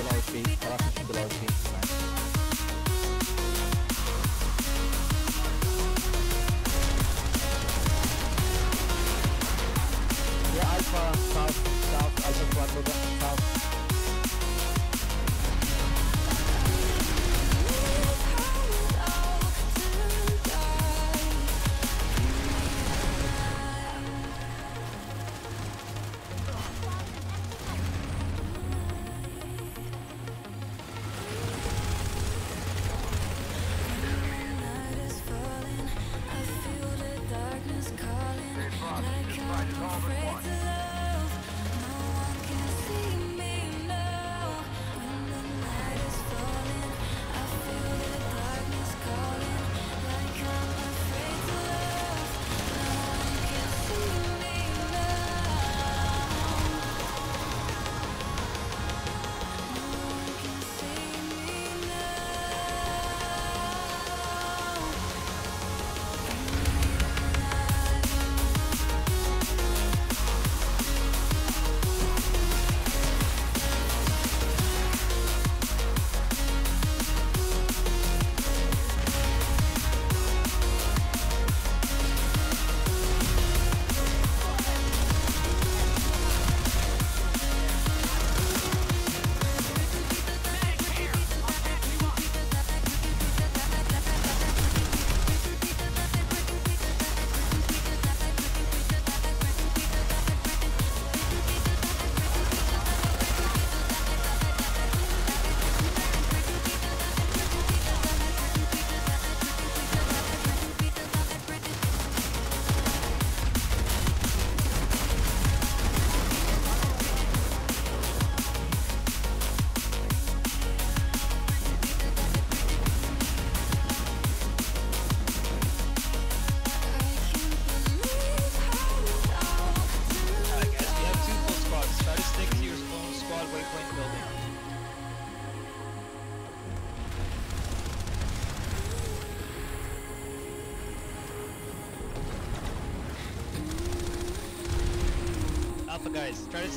about his feet.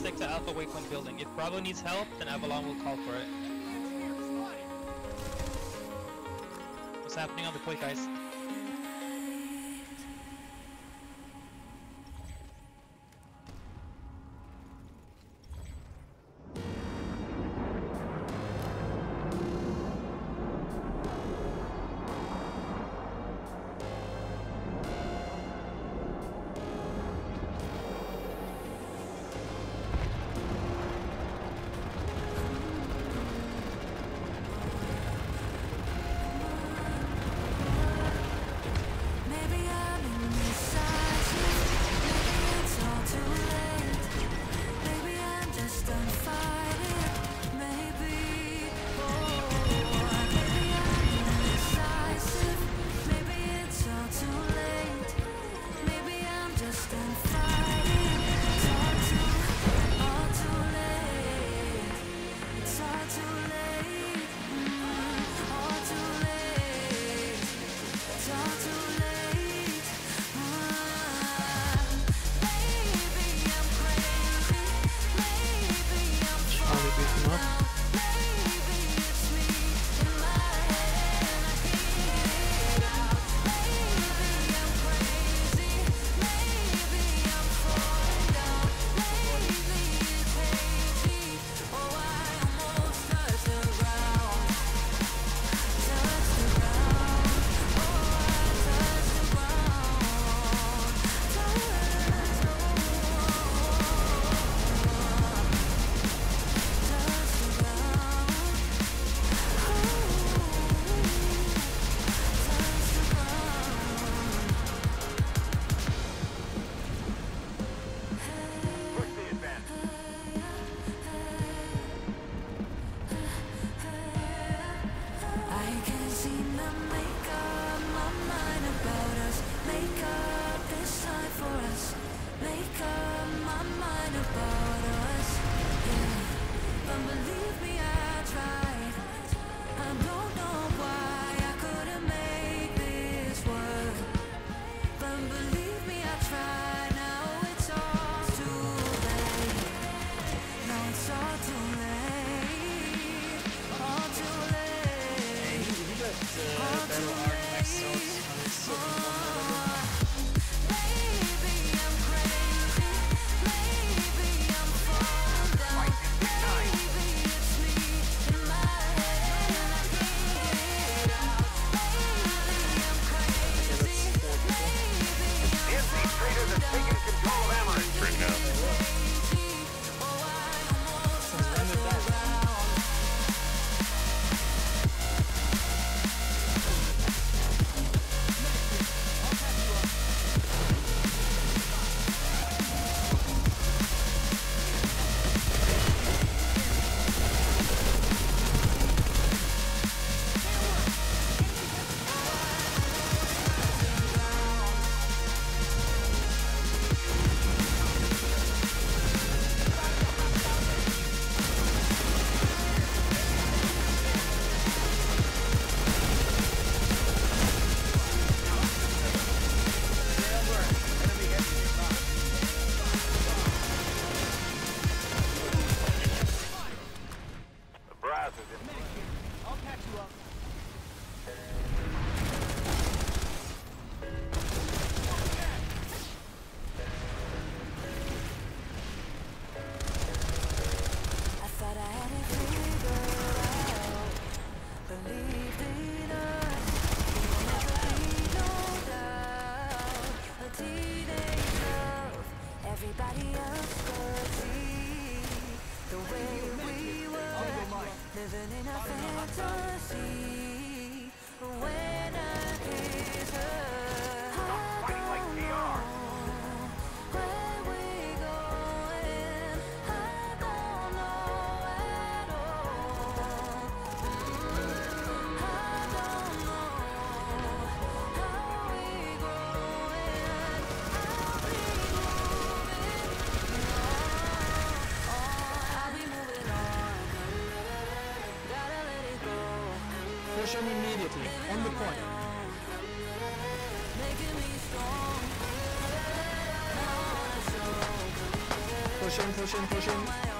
stick to Alpha Waypoint building. If Bravo needs help, then Avalon will call for it. What's happening on the point, guys? position immediately, on the point. Push push push.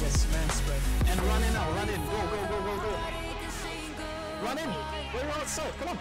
Yes, man spread. And run in now, run in. Go, go, go, go, go. Run in. Go outside, come on.